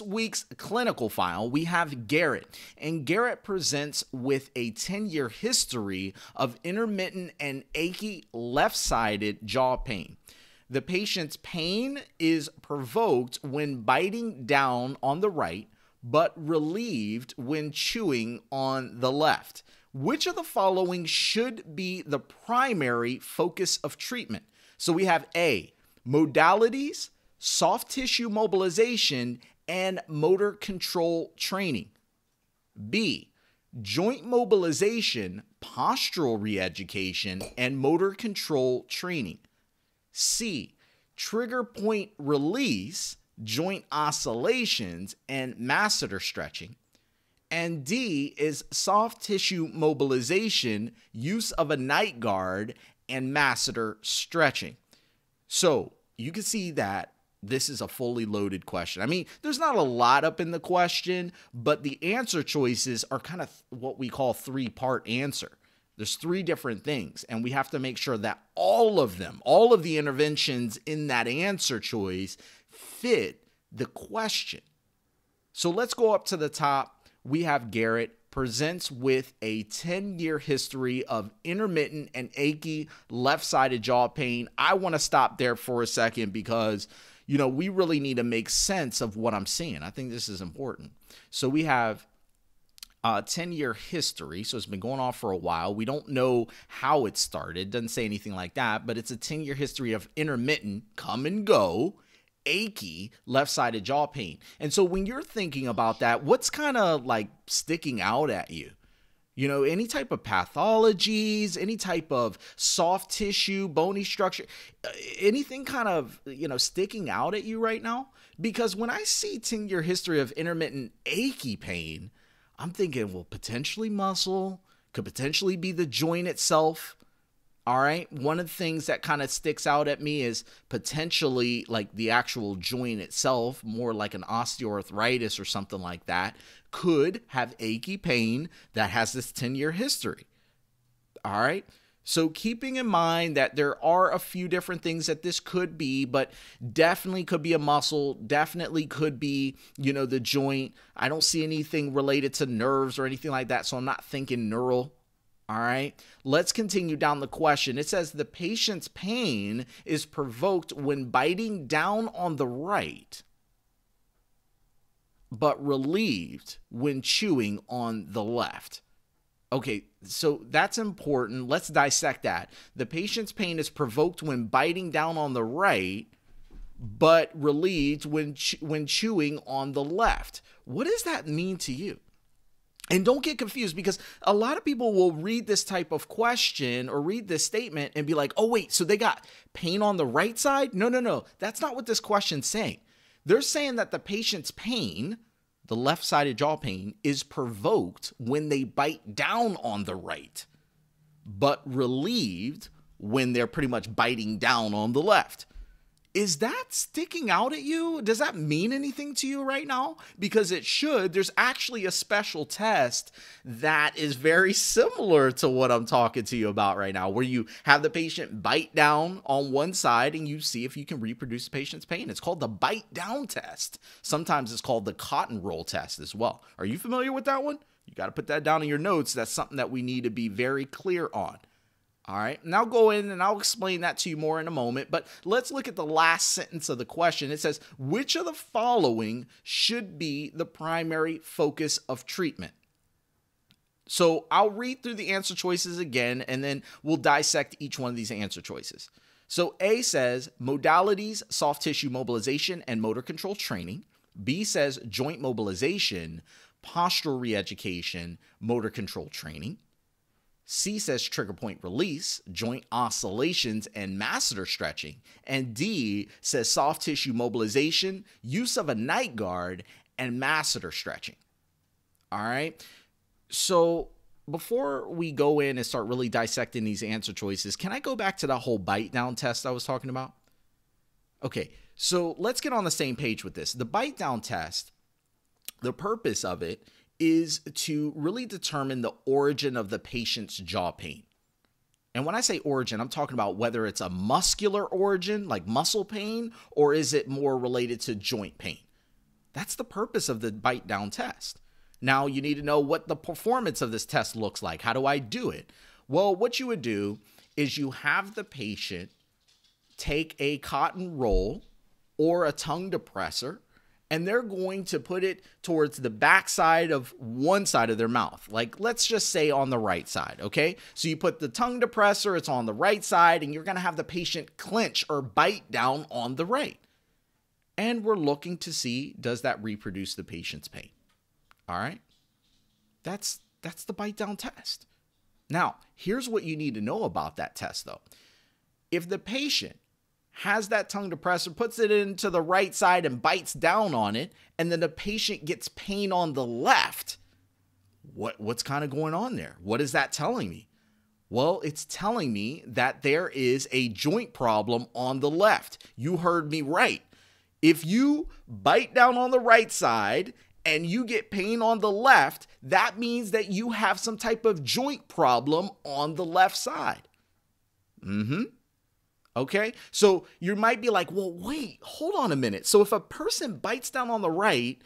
week's clinical file, we have Garrett, and Garrett presents with a 10 year history of intermittent and achy left sided jaw pain. The patient's pain is provoked when biting down on the right, but relieved when chewing on the left. Which of the following should be the primary focus of treatment? So we have A, modalities, soft tissue mobilization, and motor control training. B, joint mobilization, postural reeducation, and motor control training. C, trigger point release, joint oscillations, and masseter stretching. And D is soft tissue mobilization, use of a night guard, and masseter stretching. So you can see that this is a fully loaded question. I mean, there's not a lot up in the question, but the answer choices are kind of what we call three part answer. There's three different things, and we have to make sure that all of them, all of the interventions in that answer choice fit the question. So let's go up to the top. We have Garrett presents with a 10 year history of intermittent and achy left sided jaw pain. I want to stop there for a second because, you know, we really need to make sense of what I'm seeing. I think this is important. So we have uh, 10 year history. So it's been going on for a while. We don't know how it started, doesn't say anything like that, but it's a 10 year history of intermittent come and go achy left sided jaw pain. And so when you're thinking about that, what's kind of like sticking out at you? You know, any type of pathologies, any type of soft tissue, bony structure, uh, anything kind of, you know, sticking out at you right now? Because when I see 10 year history of intermittent achy pain, I'm thinking, well, potentially muscle, could potentially be the joint itself. All right. One of the things that kind of sticks out at me is potentially like the actual joint itself, more like an osteoarthritis or something like that, could have achy pain that has this 10 year history. All right. So, keeping in mind that there are a few different things that this could be, but definitely could be a muscle, definitely could be, you know, the joint. I don't see anything related to nerves or anything like that. So, I'm not thinking neural all right, let's continue down the question. It says the patient's pain is provoked when biting down on the right, but relieved when chewing on the left. Okay, so that's important. Let's dissect that. The patient's pain is provoked when biting down on the right, but relieved when when chewing on the left. What does that mean to you? And don't get confused because a lot of people will read this type of question or read this statement and be like, oh, wait, so they got pain on the right side? No, no, no. That's not what this question's saying. They're saying that the patient's pain, the left sided jaw pain, is provoked when they bite down on the right, but relieved when they're pretty much biting down on the left is that sticking out at you? Does that mean anything to you right now? Because it should. There's actually a special test that is very similar to what I'm talking to you about right now, where you have the patient bite down on one side and you see if you can reproduce the patient's pain. It's called the bite down test. Sometimes it's called the cotton roll test as well. Are you familiar with that one? You got to put that down in your notes. That's something that we need to be very clear on. All right, now go in and I'll explain that to you more in a moment. But let's look at the last sentence of the question. It says, Which of the following should be the primary focus of treatment? So I'll read through the answer choices again and then we'll dissect each one of these answer choices. So A says modalities, soft tissue mobilization, and motor control training. B says joint mobilization, postural reeducation, motor control training. C says trigger point release, joint oscillations, and masseter stretching. And D says soft tissue mobilization, use of a night guard, and masseter stretching. All right. So before we go in and start really dissecting these answer choices, can I go back to that whole bite down test I was talking about? Okay. So let's get on the same page with this. The bite down test, the purpose of it is to really determine the origin of the patient's jaw pain. And when I say origin, I'm talking about whether it's a muscular origin, like muscle pain, or is it more related to joint pain? That's the purpose of the bite down test. Now, you need to know what the performance of this test looks like. How do I do it? Well, what you would do is you have the patient take a cotton roll or a tongue depressor and they're going to put it towards the backside of one side of their mouth. Like, let's just say on the right side, okay? So you put the tongue depressor, it's on the right side, and you're gonna have the patient clench or bite down on the right. And we're looking to see does that reproduce the patient's pain? All right? That's that's the bite down test. Now, here's what you need to know about that test though. If the patient has that tongue depressor, puts it into the right side and bites down on it, and then the patient gets pain on the left, what what's kind of going on there? What is that telling me? Well, it's telling me that there is a joint problem on the left. You heard me right. If you bite down on the right side and you get pain on the left, that means that you have some type of joint problem on the left side. Mm hmm. Okay. So you might be like, well, wait, hold on a minute. So if a person bites down on the right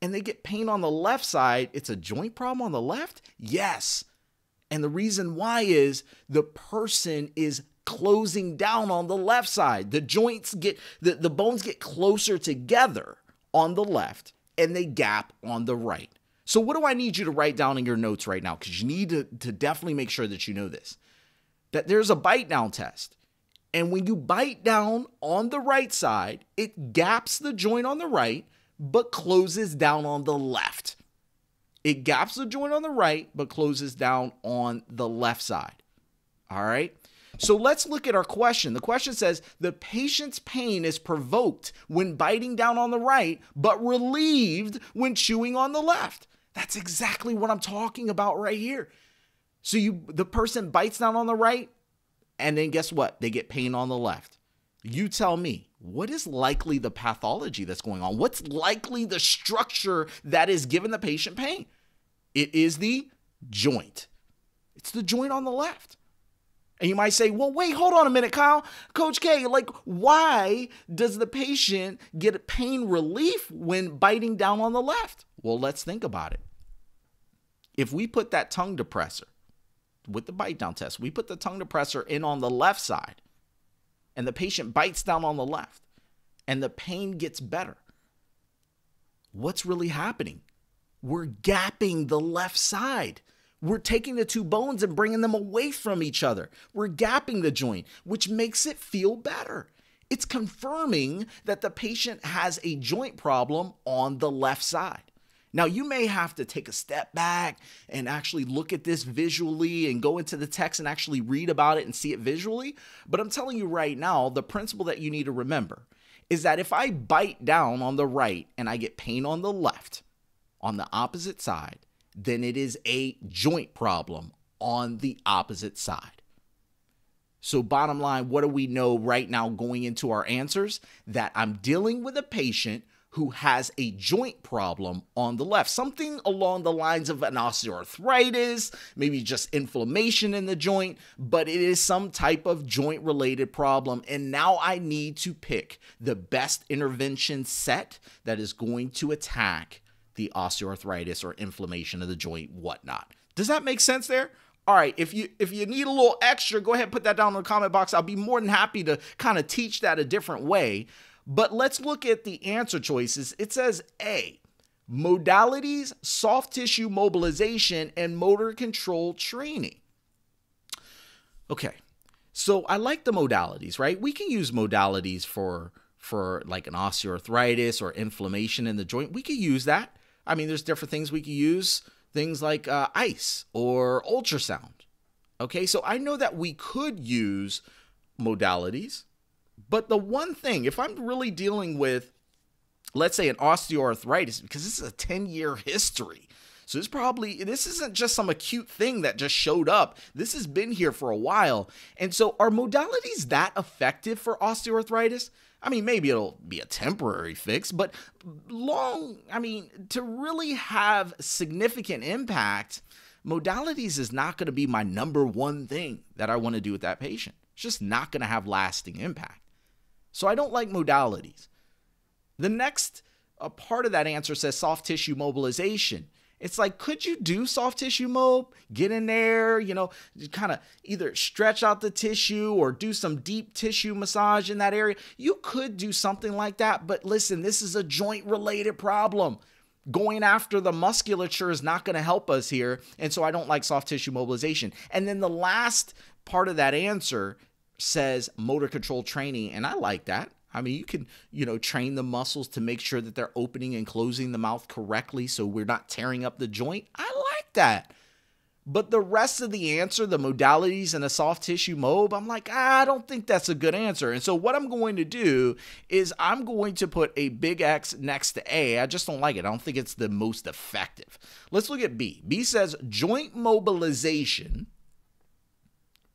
and they get pain on the left side, it's a joint problem on the left? Yes. And the reason why is the person is closing down on the left side. The joints get, the, the bones get closer together on the left and they gap on the right. So, what do I need you to write down in your notes right now? Because you need to, to definitely make sure that you know this that there's a bite down test. And when you bite down on the right side, it gaps the joint on the right, but closes down on the left. It gaps the joint on the right, but closes down on the left side. All right. So let's look at our question. The question says the patient's pain is provoked when biting down on the right, but relieved when chewing on the left. That's exactly what I'm talking about right here. So you the person bites down on the right, and then guess what? They get pain on the left. You tell me, what is likely the pathology that's going on? What's likely the structure that is giving the patient pain? It is the joint. It's the joint on the left. And you might say, well, wait, hold on a minute, Kyle. Coach K, like, why does the patient get pain relief when biting down on the left? Well, let's think about it. If we put that tongue depressor with the bite down test, we put the tongue depressor in on the left side, and the patient bites down on the left, and the pain gets better. What's really happening? We're gapping the left side. We're taking the two bones and bringing them away from each other. We're gapping the joint, which makes it feel better. It's confirming that the patient has a joint problem on the left side. Now, you may have to take a step back and actually look at this visually and go into the text and actually read about it and see it visually. But I'm telling you right now, the principle that you need to remember is that if I bite down on the right and I get pain on the left, on the opposite side, then it is a joint problem on the opposite side. So, bottom line, what do we know right now going into our answers? That I'm dealing with a patient who has a joint problem on the left, something along the lines of an osteoarthritis, maybe just inflammation in the joint, but it is some type of joint related problem. And now I need to pick the best intervention set that is going to attack the osteoarthritis or inflammation of the joint, whatnot. Does that make sense there? All right, if you if you need a little extra, go ahead and put that down in the comment box. I'll be more than happy to kind of teach that a different way. But let's look at the answer choices. It says A, modalities, soft tissue mobilization, and motor control training. Okay, so I like the modalities, right? We can use modalities for for like an osteoarthritis or inflammation in the joint. We could use that. I mean, there's different things we could use, things like uh, ice or ultrasound. Okay, so I know that we could use modalities, but the one thing, if I'm really dealing with, let's say, an osteoarthritis, because this is a 10 year history. So this probably this isn't just some acute thing that just showed up. This has been here for a while. And so are modalities that effective for osteoarthritis? I mean, maybe it'll be a temporary fix, but long, I mean, to really have significant impact, modalities is not going to be my number one thing that I want to do with that patient. It's just not going to have lasting impact. So I don't like modalities. The next a part of that answer says soft tissue mobilization. It's like, could you do soft tissue mob? Get in there, you know, kind of either stretch out the tissue or do some deep tissue massage in that area. You could do something like that, but listen, this is a joint related problem. Going after the musculature is not going to help us here. And so I don't like soft tissue mobilization. And then the last part of that answer says motor control training. And I like that. I mean, you can, you know, train the muscles to make sure that they're opening and closing the mouth correctly so we're not tearing up the joint. I like that. But the rest of the answer, the modalities and the soft tissue mob, I'm like, ah, I don't think that's a good answer. And so what I'm going to do is I'm going to put a big X next to A. I just don't like it. I don't think it's the most effective. Let's look at B. B says joint mobilization,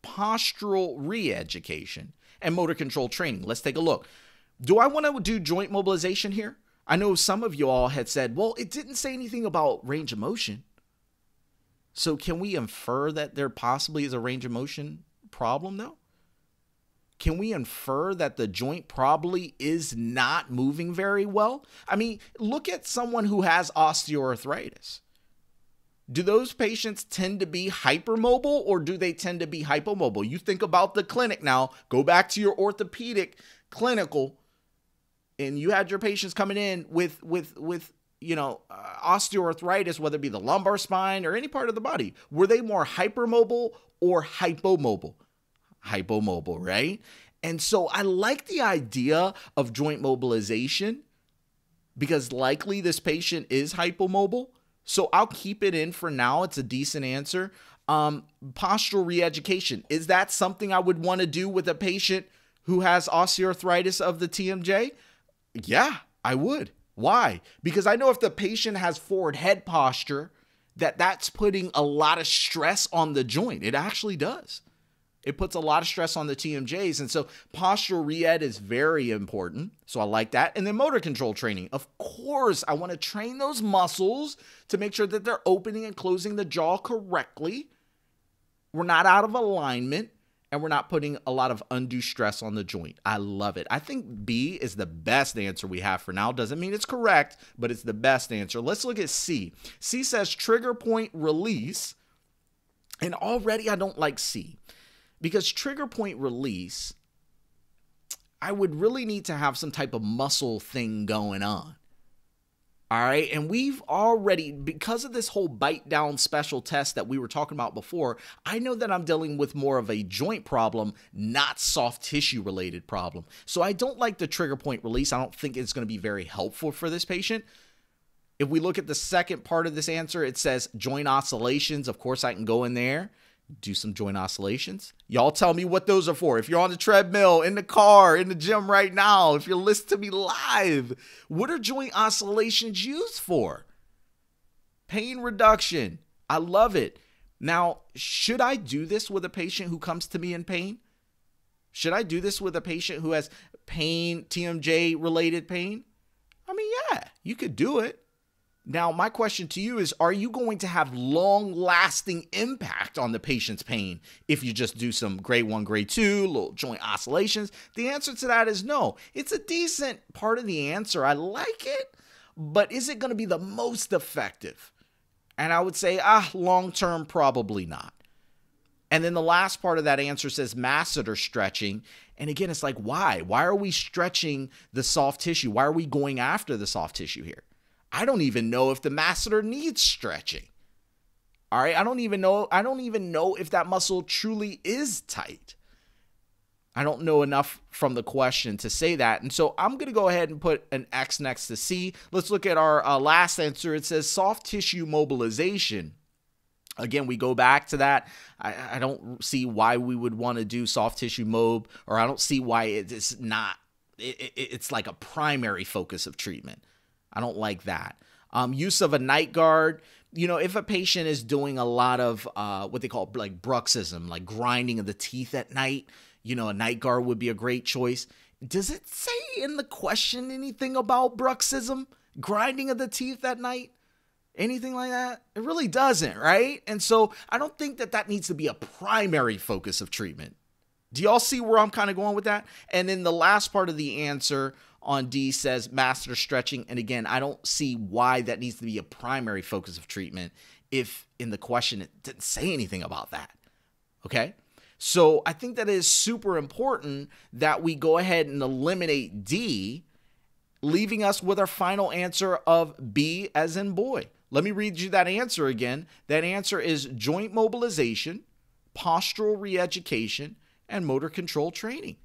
postural re-education, and motor control training. Let's take a look. Do I want to do joint mobilization here? I know some of you all had said, well, it didn't say anything about range of motion. So can we infer that there possibly is a range of motion problem though? Can we infer that the joint probably is not moving very well? I mean, look at someone who has osteoarthritis. Do those patients tend to be hypermobile or do they tend to be hypomobile? You think about the clinic now, go back to your orthopedic clinical and you had your patients coming in with with with you know uh, osteoarthritis whether it be the lumbar spine or any part of the body. Were they more hypermobile or hypomobile? Hypomobile right? And so i like the idea of joint mobilization because likely this patient is hypomobile so i'll keep it in for now it's a decent answer um postural reeducation is that something i would want to do with a patient who has osteoarthritis of the tmj yeah, I would. Why? Because I know if the patient has forward head posture, that that's putting a lot of stress on the joint. It actually does. It puts a lot of stress on the TMJs. And so postural re-ed is very important. So I like that. And then motor control training. Of course, I want to train those muscles to make sure that they're opening and closing the jaw correctly. We're not out of alignment and we're not putting a lot of undue stress on the joint. I love it. I think B is the best answer we have for now. Doesn't mean it's correct, but it's the best answer. Let's look at C. C says trigger point release. And already I don't like C because trigger point release, I would really need to have some type of muscle thing going on. All right. And we've already, because of this whole bite down special test that we were talking about before, I know that I'm dealing with more of a joint problem, not soft tissue related problem. So I don't like the trigger point release. I don't think it's going to be very helpful for this patient. If we look at the second part of this answer, it says joint oscillations. Of course, I can go in there do some joint oscillations. Y'all tell me what those are for. If you're on the treadmill, in the car, in the gym right now, if you're listening to me live, what are joint oscillations used for? Pain reduction. I love it. Now, should I do this with a patient who comes to me in pain? Should I do this with a patient who has pain, TMJ related pain? I mean, yeah, you could do it. Now, my question to you is Are you going to have long lasting impact on the patient's pain if you just do some grade one, grade two, little joint oscillations? The answer to that is no. It's a decent part of the answer. I like it, but is it going to be the most effective? And I would say, ah, long term, probably not. And then the last part of that answer says masseter stretching. And again, it's like, why? Why are we stretching the soft tissue? Why are we going after the soft tissue here? I don't even know if the masseter needs stretching. All right, I don't even know I don't even know if that muscle truly is tight. I don't know enough from the question to say that. And so I'm going to go ahead and put an X next to C. Let's look at our uh, last answer. It says soft tissue mobilization. Again, we go back to that. I, I don't see why we would want to do soft tissue mob, or I don't see why it's not, it, it, it's like a primary focus of treatment. I don't like that. Um, use of a night guard. You know, if a patient is doing a lot of uh, what they call like bruxism, like grinding of the teeth at night, you know, a night guard would be a great choice. Does it say in the question anything about bruxism, grinding of the teeth at night? Anything like that? It really doesn't, right? And so I don't think that that needs to be a primary focus of treatment. Do y'all see where I'm kind of going with that? And then the last part of the answer on D says masseter stretching. And again, I don't see why that needs to be a primary focus of treatment if in the question it didn't say anything about that. Okay. So I think that is super important that we go ahead and eliminate D, leaving us with our final answer of B as in boy. Let me read you that answer again. That answer is joint mobilization, postural re education, and motor control training.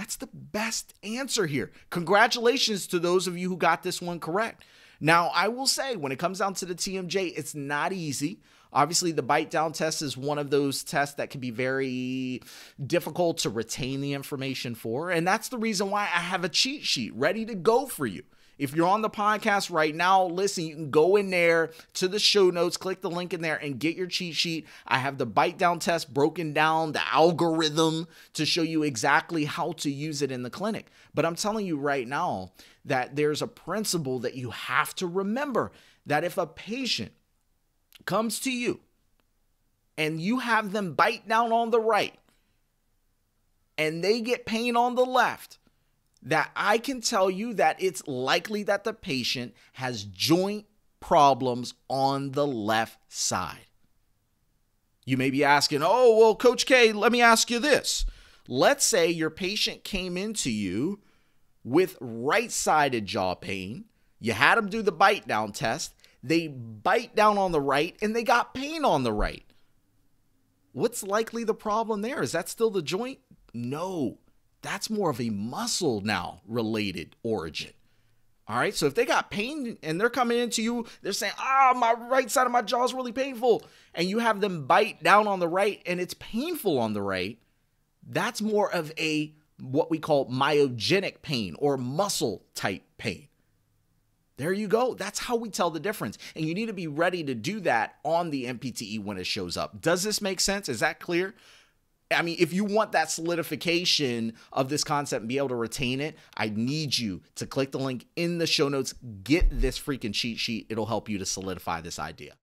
That's the best answer here. Congratulations to those of you who got this one correct. Now, I will say, when it comes down to the TMJ, it's not easy. Obviously, the bite down test is one of those tests that can be very difficult to retain the information for. And that's the reason why I have a cheat sheet ready to go for you. If you're on the podcast right now, listen, you can go in there to the show notes, click the link in there, and get your cheat sheet. I have the bite down test broken down, the algorithm to show you exactly how to use it in the clinic. But I'm telling you right now that there's a principle that you have to remember that if a patient comes to you and you have them bite down on the right and they get pain on the left, that I can tell you that it's likely that the patient has joint problems on the left side. You may be asking, oh, well, Coach K, let me ask you this. Let's say your patient came into you with right sided jaw pain. You had them do the bite down test. They bite down on the right and they got pain on the right. What's likely the problem there? Is that still the joint? No that's more of a muscle now related origin. All right. So if they got pain and they're coming into you, they're saying, ah, oh, my right side of my jaw is really painful. And you have them bite down on the right and it's painful on the right. That's more of a what we call myogenic pain or muscle type pain. There you go. That's how we tell the difference. And you need to be ready to do that on the NPTE when it shows up. Does this make sense? Is that clear? I mean, if you want that solidification of this concept and be able to retain it, I need you to click the link in the show notes. Get this freaking cheat sheet. It'll help you to solidify this idea.